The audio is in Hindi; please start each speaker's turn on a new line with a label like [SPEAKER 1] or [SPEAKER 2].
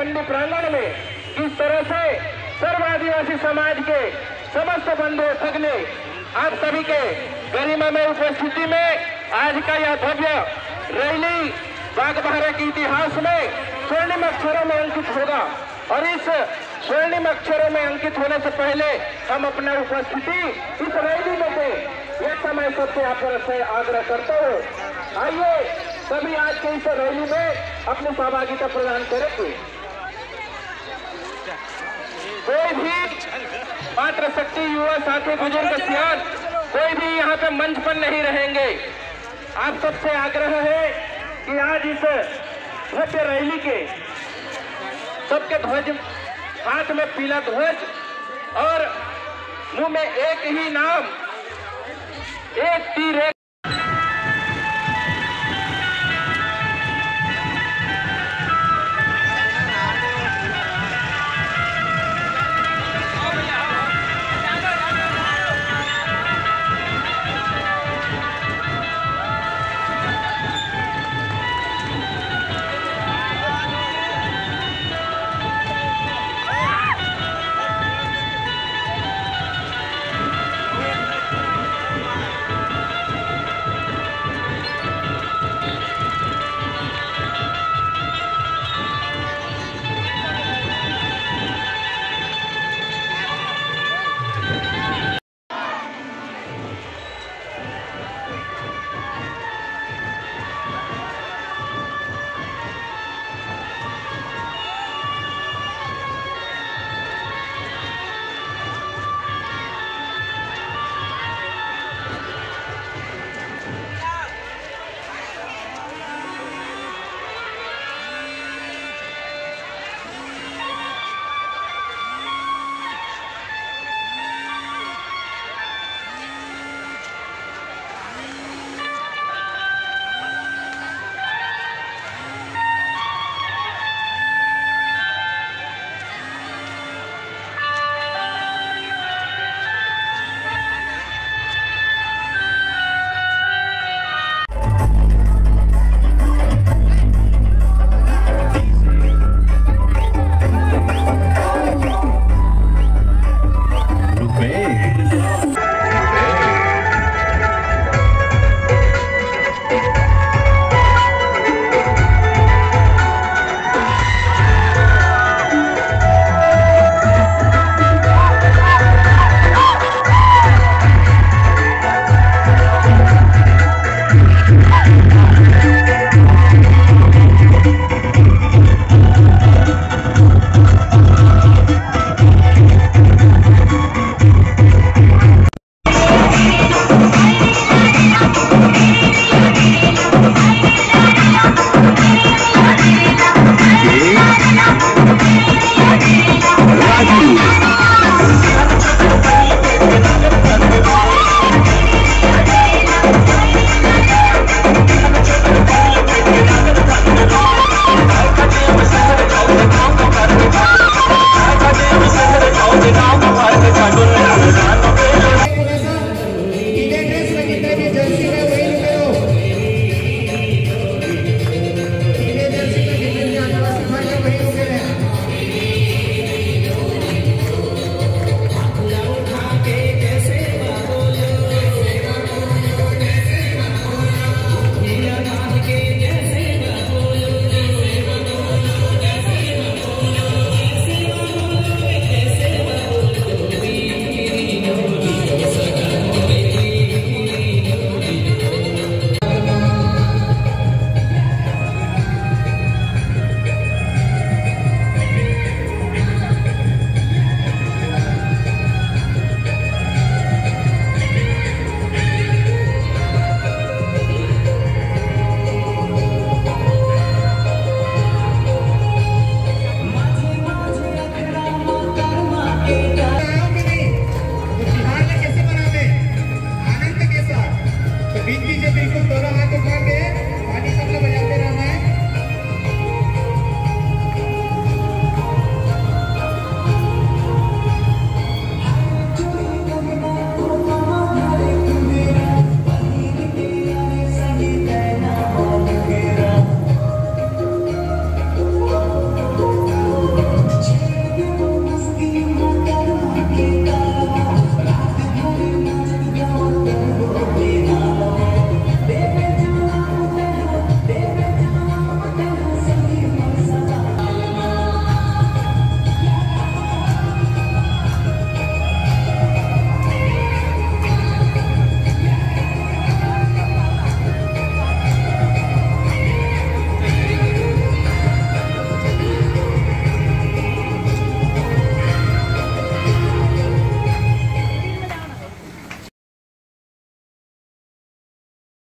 [SPEAKER 1] मंडी प्रांगण में इस तरह से सर्व आदिवासी समाज के समस्त बंधु ने आप सभी के गरिमा में उपस्थिति में आज का यह भव्य रैली बागबारा के इतिहास में स्वर्णिम अक्षरों में अंकित होगा। और इस स्वर्णिम अक्षरों में अंकित होने से पहले हम अपना उपस्थिति इस रैली में दें। यह समय सबसे आग्रह से आग्रह करते हुए आइए सभी आज के इस रैली में अपनी सहभागिता प्रदान करेंगे। कोई भी मात्र शक्ति युवा साथी बुज़ुर्ग सियान, कोई भी यहाँ पे मंच पर नहीं रहेंगे। आप सबसे आग्रह है कि आज इस भव्य रैली के सबके ध्वज, हाथ में पीला ध्वज और मुँह में एक ही नाम, एक तीर